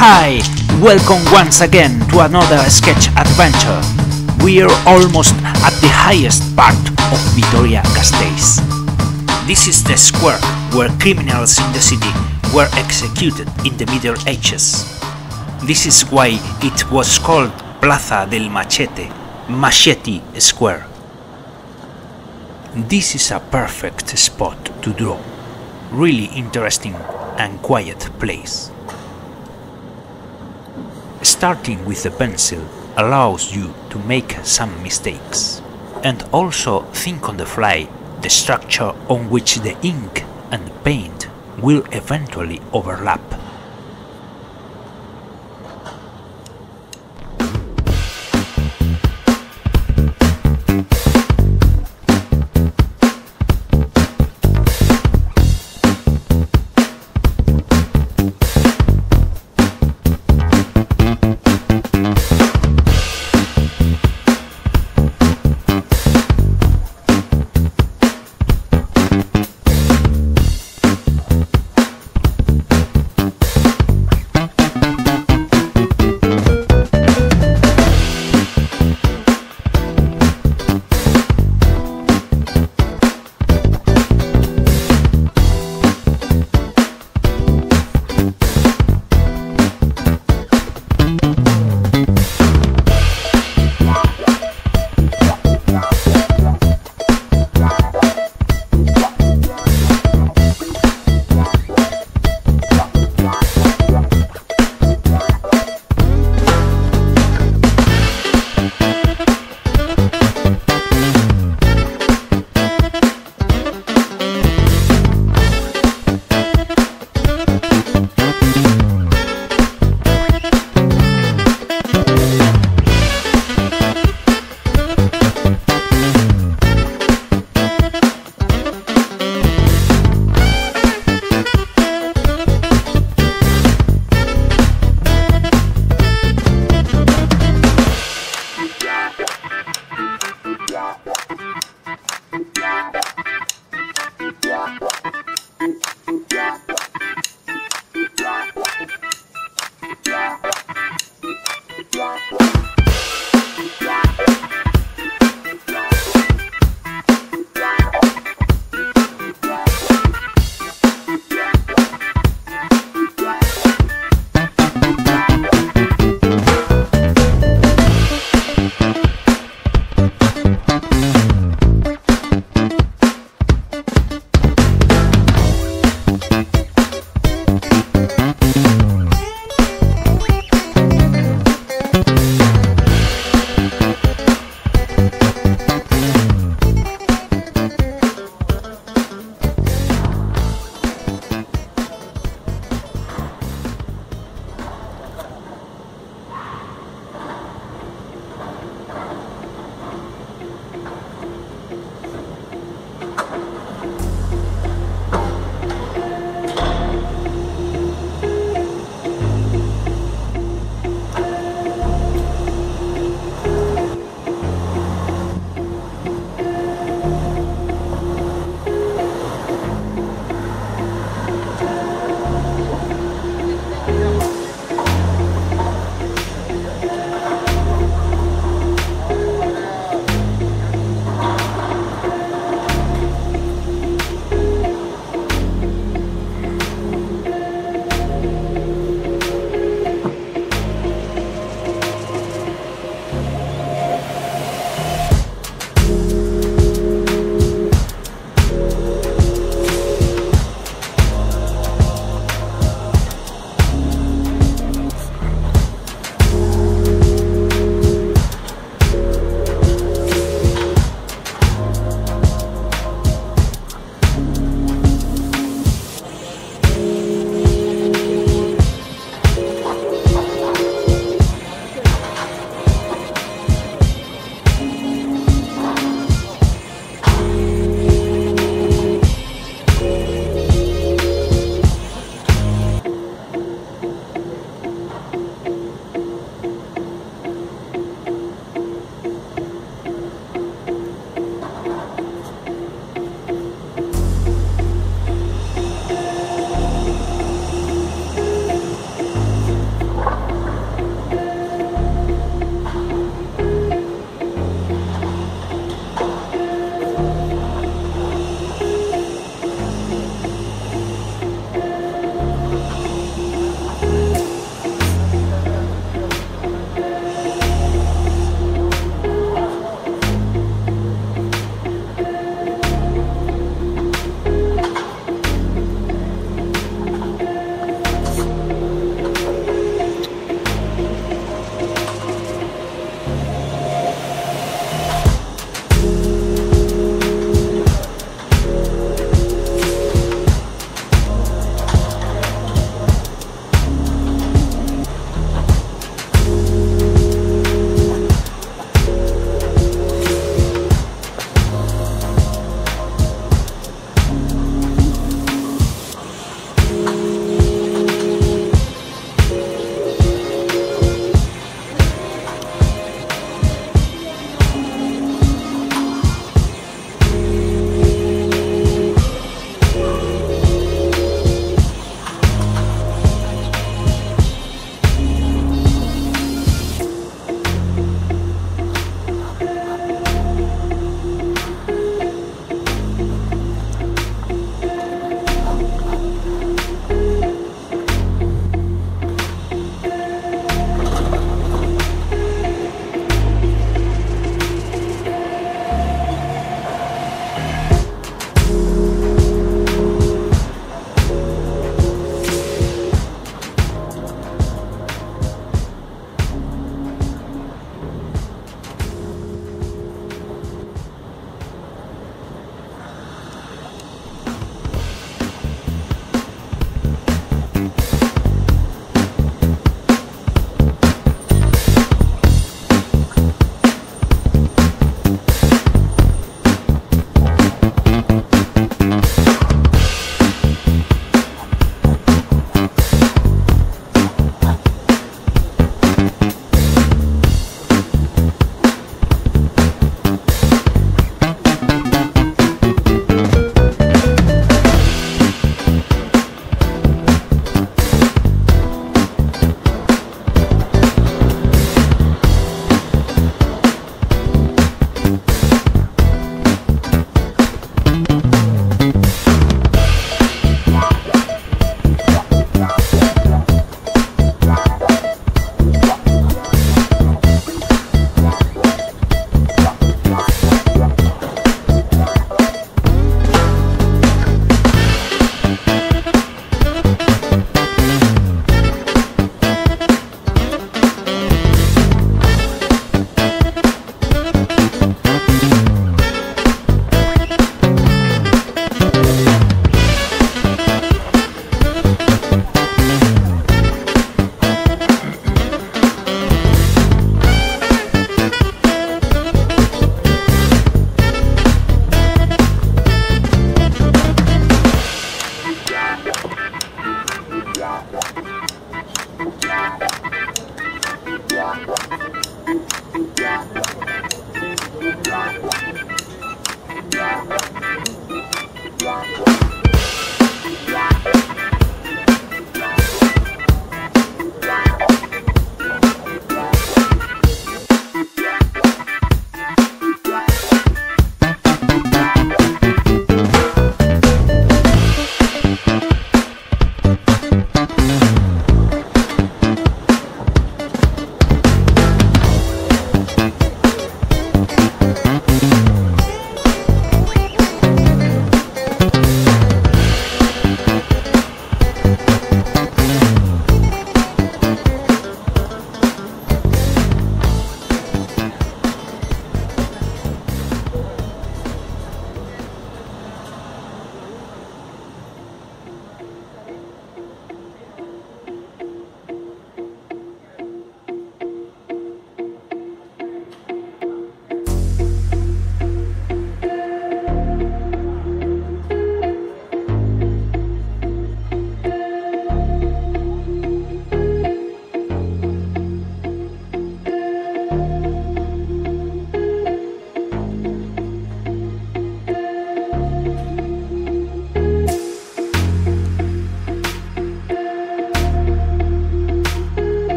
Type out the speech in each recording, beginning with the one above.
Hi! Welcome once again to another sketch adventure. We are almost at the highest part of Vitoria-Gasteiz. This is the square where criminals in the city were executed in the Middle Ages. This is why it was called Plaza del Machete, Machete Square. This is a perfect spot to draw. Really interesting and quiet place. Starting with the pencil allows you to make some mistakes and also think on the fly the structure on which the ink and paint will eventually overlap.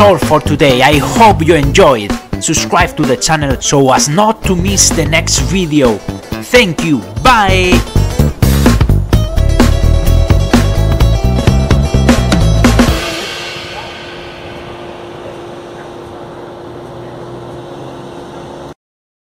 All for today, I hope you enjoyed. Subscribe to the channel so as not to miss the next video. Thank you, bye!